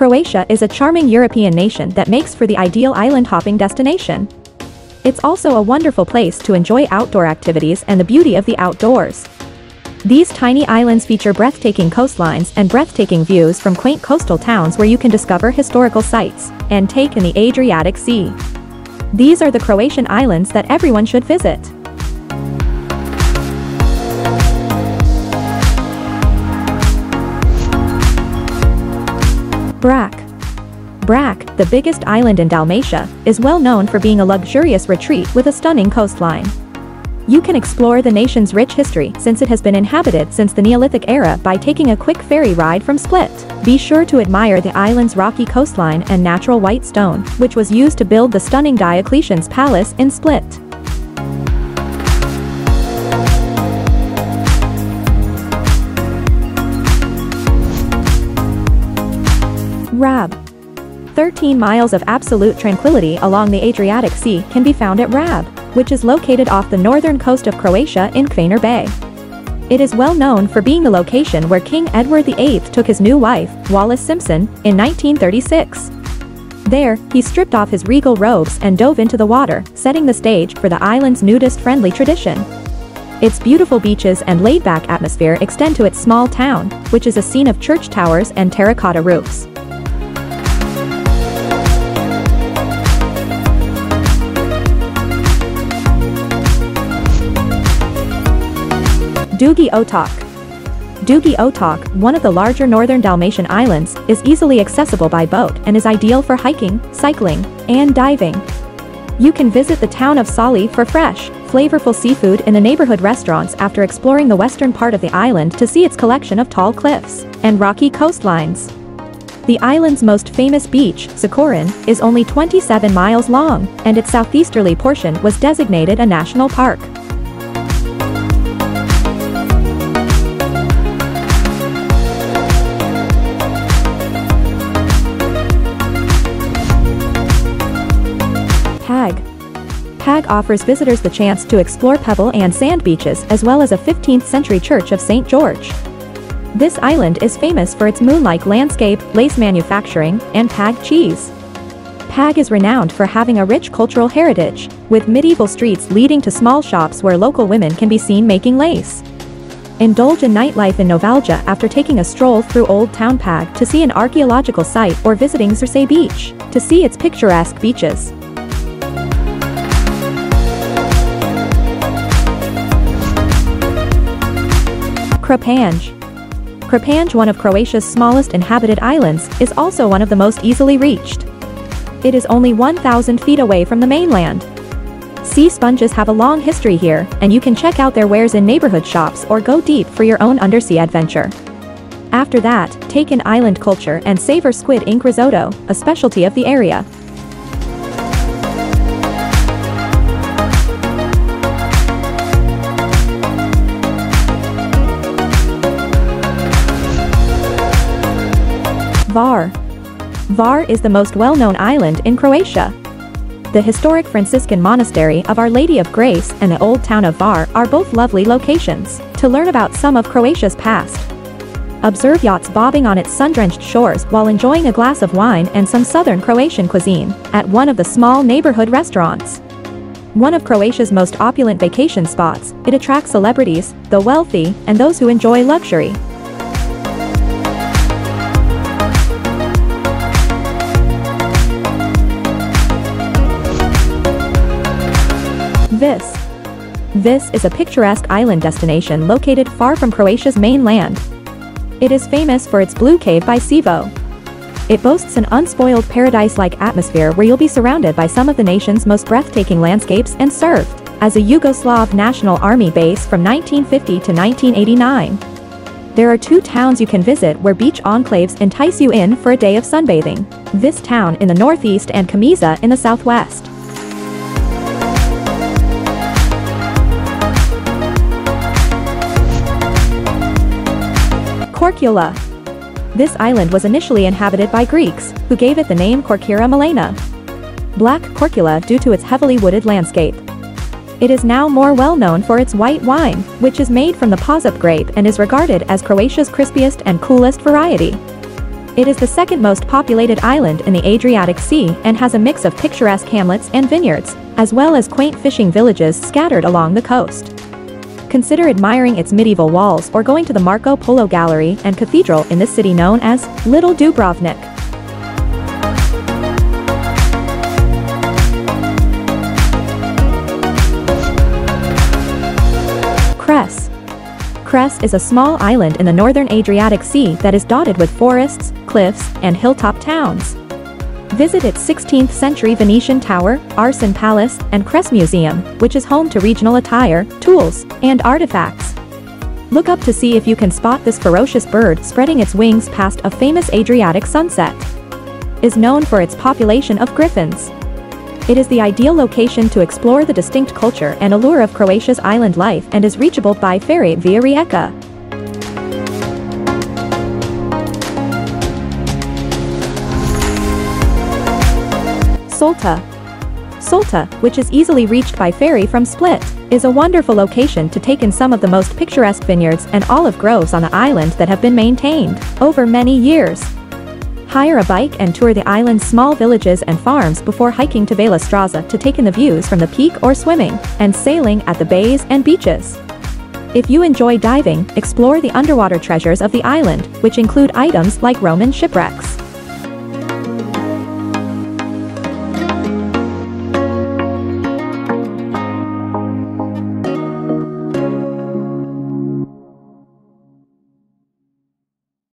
Croatia is a charming European nation that makes for the ideal island hopping destination. It's also a wonderful place to enjoy outdoor activities and the beauty of the outdoors. These tiny islands feature breathtaking coastlines and breathtaking views from quaint coastal towns where you can discover historical sites and take in the Adriatic Sea. These are the Croatian islands that everyone should visit. Brac, the biggest island in Dalmatia, is well known for being a luxurious retreat with a stunning coastline. You can explore the nation's rich history since it has been inhabited since the Neolithic era by taking a quick ferry ride from Split. Be sure to admire the island's rocky coastline and natural white stone, which was used to build the stunning Diocletian's Palace in Split. Rab. 13 miles of absolute tranquility along the Adriatic Sea can be found at Rab, which is located off the northern coast of Croatia in Kvarner Bay. It is well known for being the location where King Edward VIII took his new wife, Wallis Simpson, in 1936. There, he stripped off his regal robes and dove into the water, setting the stage for the island's nudist-friendly tradition. Its beautiful beaches and laid-back atmosphere extend to its small town, which is a scene of church towers and terracotta roofs. Dugi Otok. Dugi Otok, one of the larger northern Dalmatian islands, is easily accessible by boat and is ideal for hiking, cycling, and diving. You can visit the town of Sali for fresh, flavorful seafood in the neighborhood restaurants after exploring the western part of the island to see its collection of tall cliffs and rocky coastlines. The island's most famous beach, Sakarun, is only 27 miles long, and its southeasterly portion was designated a national park. Pag. Pag offers visitors the chance to explore pebble and sand beaches as well as a 15th century church of St. George. This island is famous for its moon-like landscape, lace manufacturing, and Pag cheese. Pag is renowned for having a rich cultural heritage, with medieval streets leading to small shops where local women can be seen making lace. Indulge in nightlife in Novalja after taking a stroll through Old Town Pag to see an archaeological site or visiting Zrće Beach to see its picturesque beaches. Krapanj. Krapanj, one of Croatia's smallest inhabited islands, is also one of the most easily reached. It is only 1,000 feet away from the mainland. Sea sponges have a long history here, and you can check out their wares in neighborhood shops or go deep for your own undersea adventure. After that, take in island culture and savor squid ink risotto, a specialty of the area. Hvar. Var is the most well-known island in Croatia. The historic Franciscan monastery of Our Lady of Grace and the old town of Hvar are both lovely locations to learn about some of Croatia's past. Observe yachts bobbing on its sun-drenched shores while enjoying a glass of wine and some southern Croatian cuisine at one of the small neighborhood restaurants. One of Croatia's most opulent vacation spots, it attracts celebrities, the wealthy, and those who enjoy luxury. Vis. Vis is a picturesque island destination located far from Croatia's mainland. It is famous for its blue cave Biševo. It boasts an unspoiled paradise-like atmosphere where you'll be surrounded by some of the nation's most breathtaking landscapes and served as a Yugoslav National Army base from 1950 to 1989. There are two towns you can visit where beach enclaves entice you in for a day of sunbathing. Vis town in the northeast and Komiža in the southwest. Korčula. This island was initially inhabited by Greeks, who gave it the name Corcyra Melaina. Black Korčula due to its heavily wooded landscape. It is now more well known for its white wine, which is made from the Pošip grape and is regarded as Croatia's crispiest and coolest variety. It is the second most populated island in the Adriatic Sea and has a mix of picturesque hamlets and vineyards, as well as quaint fishing villages scattered along the coast. Consider admiring its medieval walls or going to the Marco Polo Gallery and Cathedral in this city known as Little Dubrovnik. Cres. Cres is a small island in the northern Adriatic Sea that is dotted with forests, cliffs, and hilltop towns. Visit its 16th century Venetian tower, Arsan Palace, and Cres Museum, which is home to regional attire, tools, and artifacts. Look up to see if you can spot this ferocious bird spreading its wings past a famous Adriatic sunset. Is known for its population of griffins. It is the ideal location to explore the distinct culture and allure of Croatia's island life and is reachable by ferry via Rijeka. Solta. Solta, which is easily reached by ferry from Split, is a wonderful location to take in some of the most picturesque vineyards and olive groves on the island that have been maintained over many years. Hire a bike and tour the island's small villages and farms before hiking to Vela Straza to take in the views from the peak or swimming and sailing at the bays and beaches. If you enjoy diving, explore the underwater treasures of the island, which include items like Roman shipwrecks.